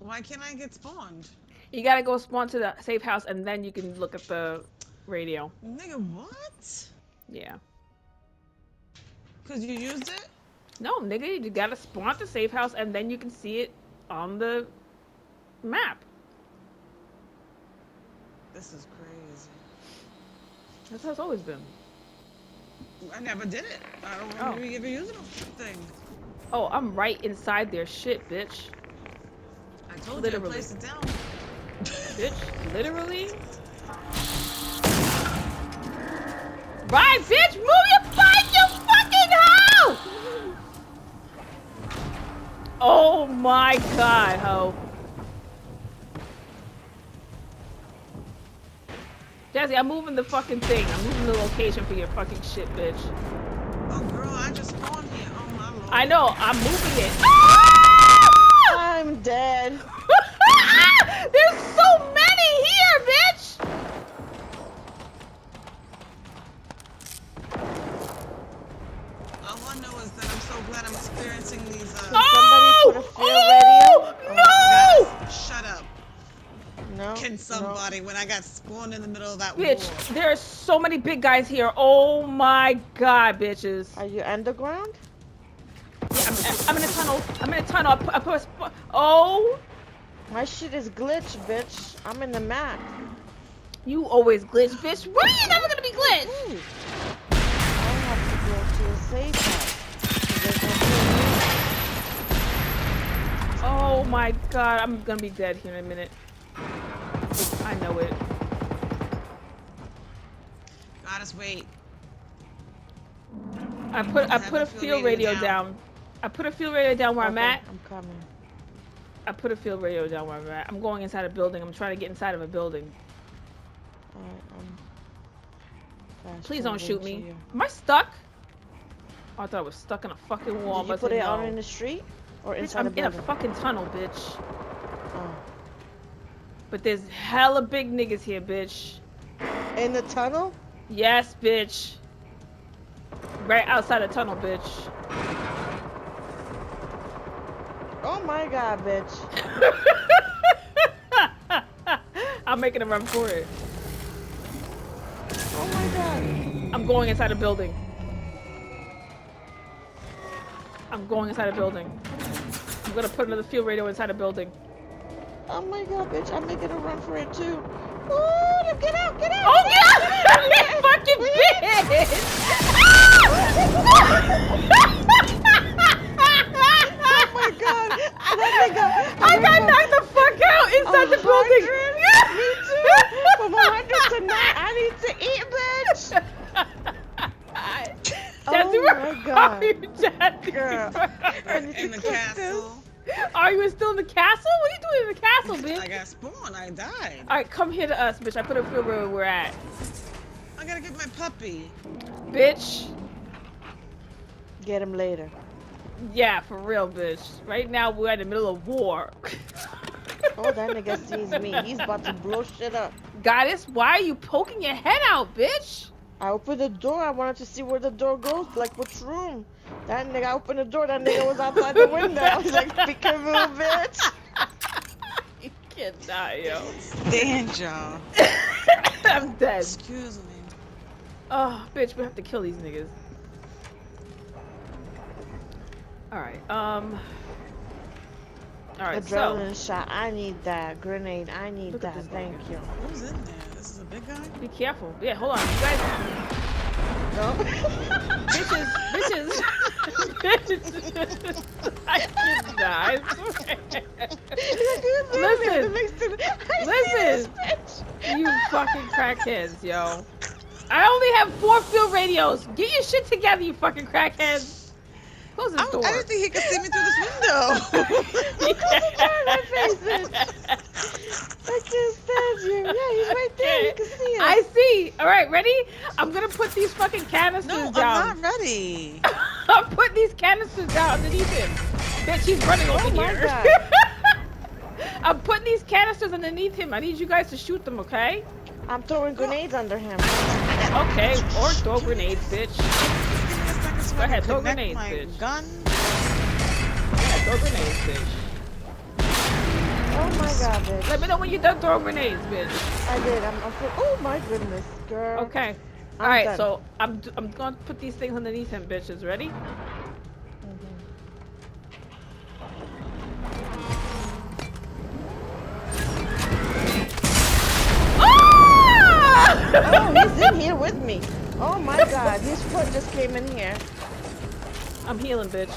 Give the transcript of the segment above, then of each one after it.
Why can't I get spawned? You gotta go spawn to the safe house and then you can look at the radio. Nigga, what? Yeah. Cause you used it? No, nigga, you gotta spawn the safe house and then you can see it on the map. This is crazy. That's how it's always been. I never did it. I don't Oh. remember ever using the thing. Oh, I'm right inside their shit, bitch. Told Literally. you to place it down. Bitch, literally. Right, bitch, move your fight, you fucking hoe! Oh my god, ho. Jazzy, I'm moving the fucking thing. I'm moving the location for your fucking shit, bitch. Oh, girl, I just spawned here. Oh, my lord. I know, I'm moving it. Ah! I'm dead. There's so many here, bitch! All I know is that I'm so glad I'm experiencing these. Uh, Oh! put a field oh! radio? No! guys, shut up. No. Can no. somebody when I got spawned in the middle of that Bitch, war? there are so many big guys here. Oh my god, bitches. Are you underground? I'm, I'm in a tunnel. I'm in a tunnel. I put, I put a oh, My shit is glitched, bitch. I'm in the map. you always glitch, bitch. Where are you never gonna be glitched? Ooh. I have to go to a safe house. 'cause there's no field Oh my god, I'm gonna be dead here in a minute. I know it. Goddess, wait. I put I Have put a a field field radio radio down. down. I put a field radio down where I'm at. I'm coming. I put a field radio down where I'm at. I'm going inside a building. I'm trying to get inside of a building. Alright, I'm Please don't shoot me. Am I stuck? Oh, I thought I was stuck in a fucking wall. Did you put it out in the street or Bitch, inside I'm a in a fucking tunnel, bitch. oh. But there's hella big niggas here, bitch. In the tunnel? Yes, bitch. Right outside the tunnel, bitch. Oh my god, bitch. I'm making a run for it. Oh my god. I'm going inside a building. I'm going inside a building. I'm gonna put another field radio inside a building. Oh my god, bitch. I'm making a run for it too. Oh, get out, get out. Oh yeah! fucking bitch! Oh my god. That nigga. I got knocked the fuck out inside the building. Me too. From 100 to 9, I need to eat, bitch. Oh Jesse, where my God. are you, Jesse? Girl. I to In the cook this. castle. Are you still in the castle? What are you doing in the castle, bitch? I got spawned. I died. All right, come here to us, bitch. I put a field where we're at, I gotta get my puppy. bitch. Get him later. Yeah, for real, bitch. Right now we're in the middle of war. Oh, that nigga sees me. He's about to blow shit up. Goddess, why are you poking your head out, bitch? I opened the door. I wanted to see where the door goes, like which room. That nigga opened the door. That nigga was outside the window. I was like, peekaboo, bitch. you can't die, yo. Stand, y'all. I'm dead. Excuse me. Oh, bitch, we have to kill these niggas. Alright, um. Alright, so. Adrenaline shot. I need that. Grenade. I need Look at that. this Thank nigga. you. Who's in there? Big guy? Be careful. Yeah, hold on. You guys. No? Bitches. Bitches. Bitches. I can die. I swear. Listen. Listen. You fucking crackheads, yo. I only have four field radios. Get your shit together, you fucking crackheads. Close this I, door. I didn't think he could see me through this window. I can't stand you. Yeah, he's right there. You can see him. I see. All right, ready? I'm gonna put these fucking canisters no, I'm down. not ready. I'm putting these canisters down underneath him. Bitch, he's running oh over Oh my here. God. I'm putting these canisters underneath him. I need you guys to shoot them, okay? I'm throwing grenades under him. Okay, or throw grenades, bitch. I ahead, can throw grenades, my bitch. gun. Yeah, throw grenades, bitch. Oh my god, bitch. Let me know when you're done throwing grenades, bitch. I did. I'm. I'm oh my goodness, girl. Okay. I'm All right, done. so I'm d- I'm going to put these things underneath him, bitches. Ready? Ah! Oh, he's in here with me. Oh my god, his foot just came in here. I'm healing, bitch.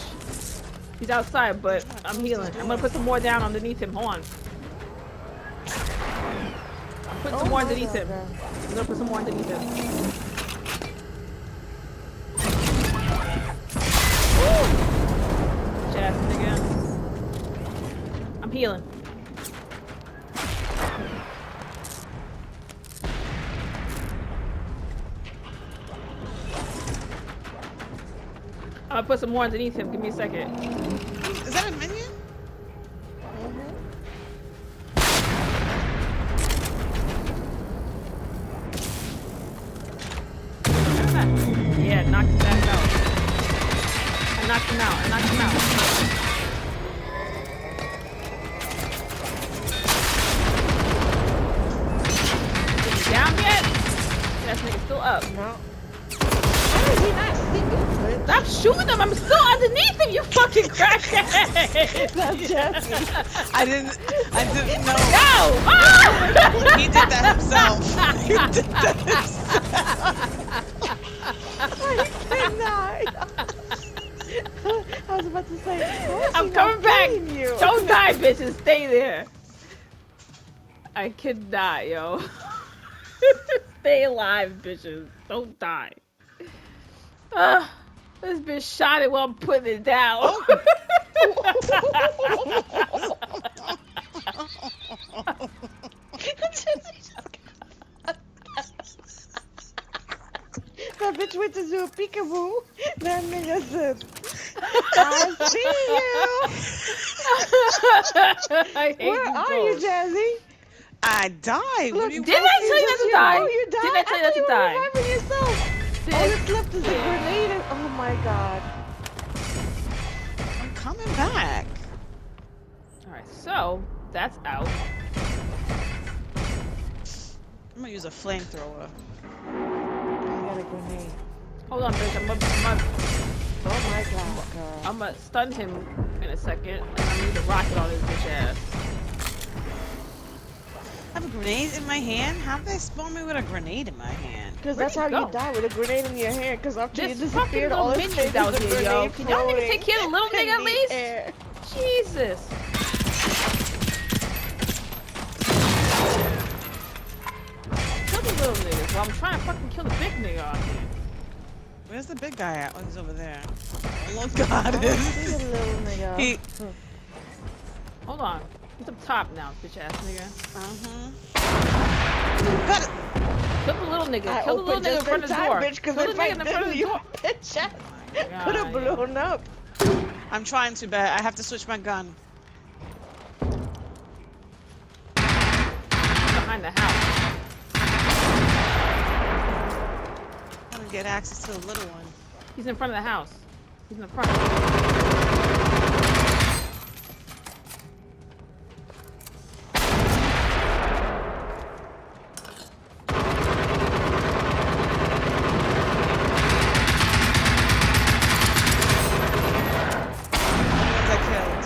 He's outside, but I'm healing. I'm gonna put some more down underneath him. Hold on. I'm putting Oh some more underneath God, him. girl. I'm gonna put some more underneath him. Jazz again. I'm healing. Gonna put some more underneath him. Give me a second. Is that a minion? Mhm. Yeah, knocked him back out. I knocked him out. I knocked him out. I'm underneath him, you fucking crackhead! I didn't. I didn't know. No! Ah! He did that himself. He did that himself. I I was about to say. I'm coming back! You? Don't die, bitches! Stay there! I could die, yo. Stay alive, bitches. Don't die. Uh, this bitch shot it while I'm putting it down. Oh. That bitch went to do a peekaboo. That nigga said, I see I hate you. Where you are you. Jazzy? I died. Look, what do you did I tell you not to die? Oh, you died? Didn't I tell you not to thought die? You were reviving yourself. Sis, All that's left is a grenade. and- Oh my god. I'm coming back. Alright, so that's out. I'm gonna use a flamethrower. I got a grenade. Hold on, bitch. I'm gonna I'm gonna- Oh my god, girl. I'm gonna stun him in a second. And I need a rocket on his bitch ass. I have a grenade in my hand. How did they spawn me with a grenade in my hand? Because Where'd that's how go? you die with a grenade in your hand. Because after This you fucking disappeared, all it minions stayed out is a here, yo. grenade Can y'all niggas floating take care of the little in nigga at the least? air. Jesus. Kill the little niggas while I'm trying to fucking kill the big nigga out here. Where's the big guy at? Oh, he's over there. Oh, look, God. I don't see the little nigga. He- Hold on. He's up top now, bitch ass nigga. Uh-huh. Got it. Kill the little nigga. I Kill the little opened nigga in just front of the time, door. bitch, because Kill the nigga I in front of didn't, the you door. bitch oh ass God, could have yeah. blown up. I'm trying to, but I have to switch my gun. Behind the house. How to get access to the little one? He's in front of the house. He's in the front. The ones I killed.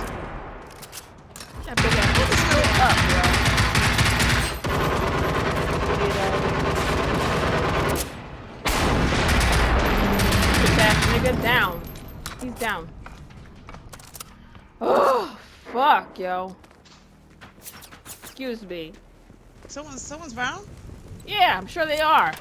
That big ass nigga's still up, yo. Bitch ass nigga down. He's down. Oh, fuck, yo. Excuse me. Someone's someone's round. Yeah, I'm sure they are.